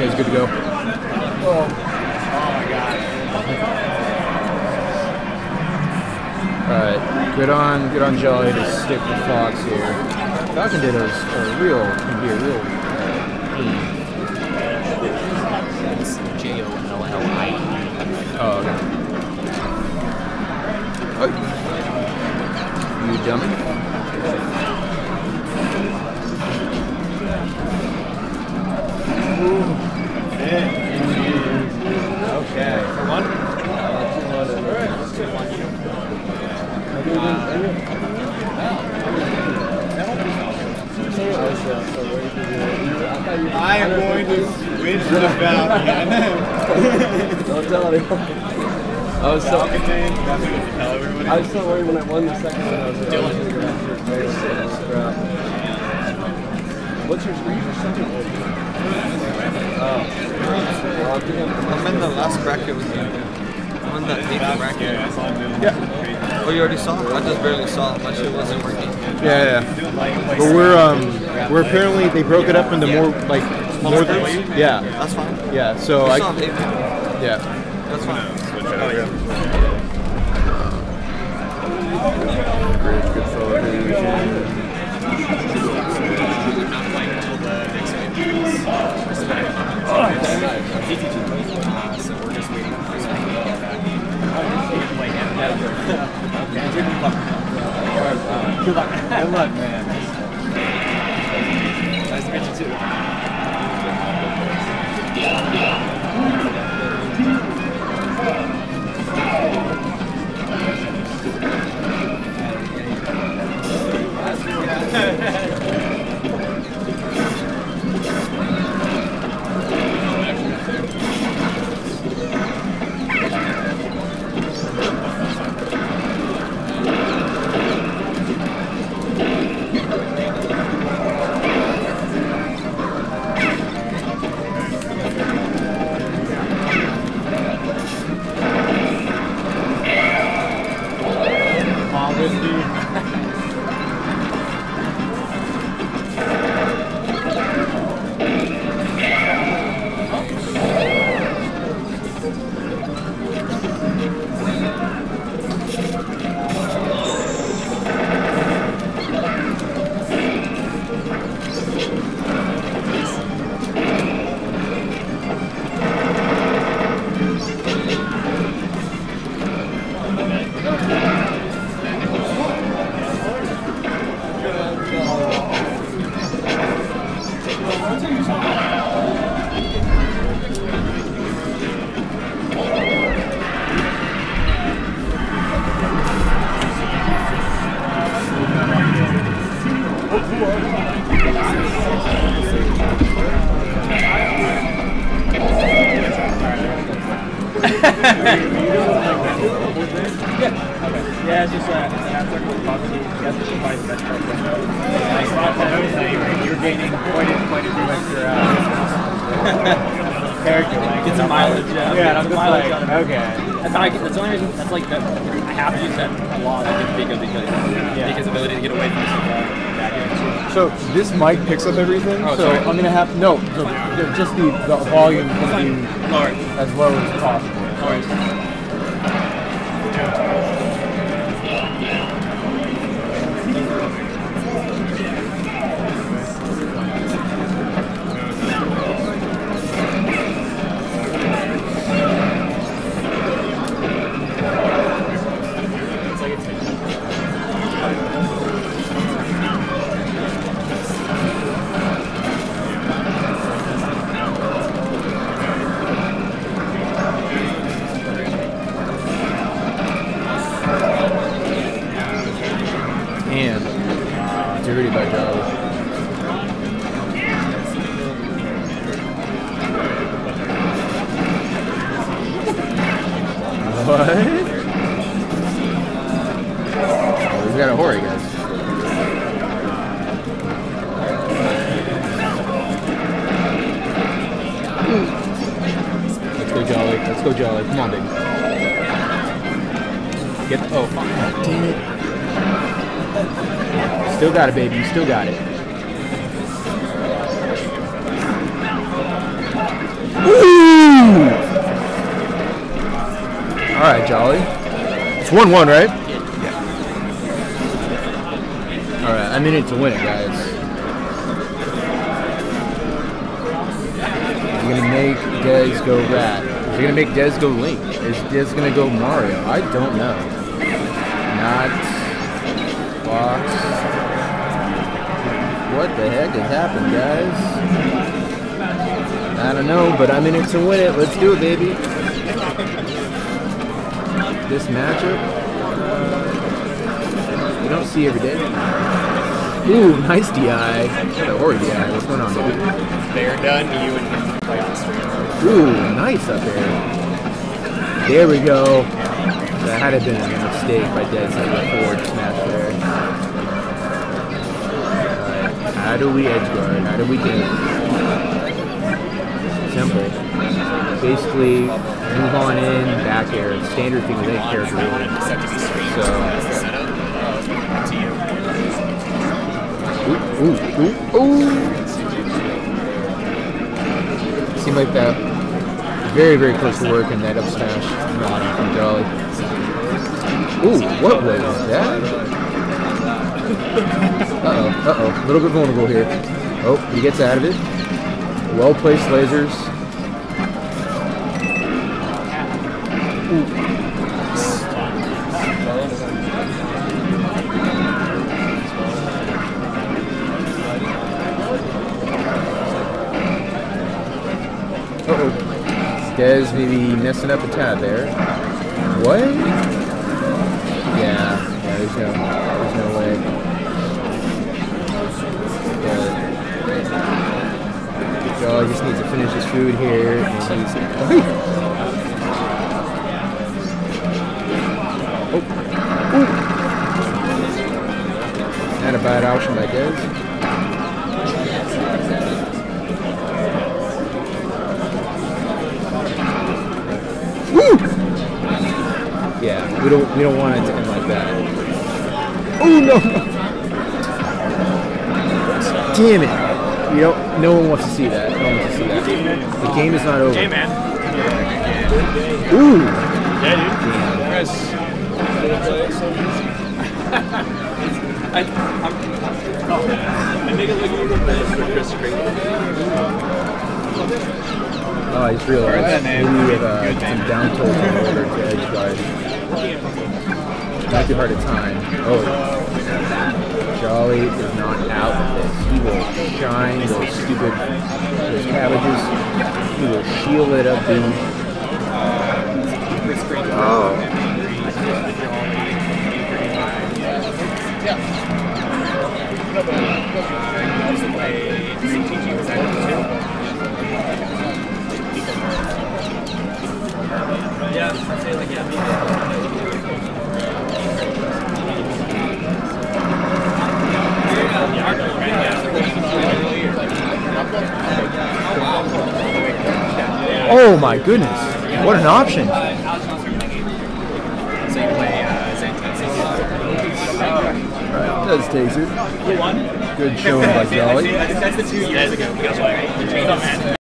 You guys good to go? Oh my god. Alright, good on good on Jollie to stick with Fox here. Falcon did a, a real can be a real uh. J O L L I. Oh, okay. Oh. You dummy. Okay. For one? I am going to switch the Falcon. Don't tell anyone. I was so. I was so worried when I won the second one. I was like, Dylan. What's your one? Oh. Well, I think I'm, I'm in the last bracket with you. I'm in that eighth bracket. Yeah, I saw him Yeah. Oh, you already saw? it? I just barely saw. it. My shit wasn't working. Yeah, yeah. But we're um we're apparently they broke it up into more like more than yeah That's fine. yeah. So We I saw eight people. yeah. That's fine. Great, Good luck. Good luck, man. Nice to meet you too. Yeah, it's just uh, it's an abstract with poverty. You have to provide the best price. I saw that. I was like, you're- you're gaining quite a, quite a few extra uh, character. Like, Get some mileage, yeah. Yeah, I'm Get just some like, mileage out of it. okay. That's how I get, that's the only reason. That's like the, I have to use that a lot. I can think of because Yeah. Nick's ability to get away from so far. So this mic picks up everything. Oh, so sorry. I'm gonna have no. The- just the, the volume gonna be Lower. as low as possible. And dirty by Jollie. What? We've got a Hori, guys. Let's go, Jollie. Let's go, Jollie. Come on, baby. Get. the Oh, fuck. Damn it. Still got it, baby. You still got it. Ooh! All right, Jollie. It's 1-1, right? Yeah. All right, I'm in it to win it, guys. Is gonna make Dez go Rat? Is it gonna make Dez go Link? Is Dez gonna go Mario? I don't know. Not Fox. What the heck has happened, guys? I don't know, but I'm in it to win it. Let's do it, baby. This matchup, uh, you don't see every day. Ooh, nice DI. Or DI. What's going on, baby? They're done. You and play on the stream. Ooh, nice up there. There we go. That had been a mistake by Dead Side forward smash how do we edge guard? How do we game? Simple. Basically, move on in, back air. Standard thing with any character really. So. Oh, ooh, ooh, ooh, ooh. Seemed like that very, very close to working that up smash from Jollie. Ooh, what was that? Uh-oh, uh-oh. A little bit vulnerable here. Oh, he gets out of it. Well-placed lasers. Uh-oh. Dez maybe messing up a tad there. What? Yeah, yeah, there's no, Joe just needs to finish his food here, and he's. Oh, ooh. Not a bad option Dez. Woo! Yeah, we don't we don't want it to end like that. Oh no! Damn it! You. No one wants to see that. No one wants to see that. The game is not over. Hey, man. Ooh! Yeah, dude. Chris, I play it so easy? I, I'm, I make it look better for Chris Craig. Oh, I just realized maybe we have uh, some down tilts in order to edge guard. Not too hard to time. Oh, Jollie is not out shine those stupid those cabbages. He will shield it up, dude. Oh. Yeah, Oh my goodness! What an option! So you play uh, Zentai. Alright, Dez takes it. the one. Good showing by Jollie. That's, that's the two years ago. We got like,